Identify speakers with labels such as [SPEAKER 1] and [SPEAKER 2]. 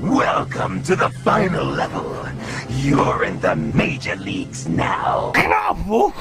[SPEAKER 1] Welcome to the final level. You're in the major leagues now.
[SPEAKER 2] Bravo!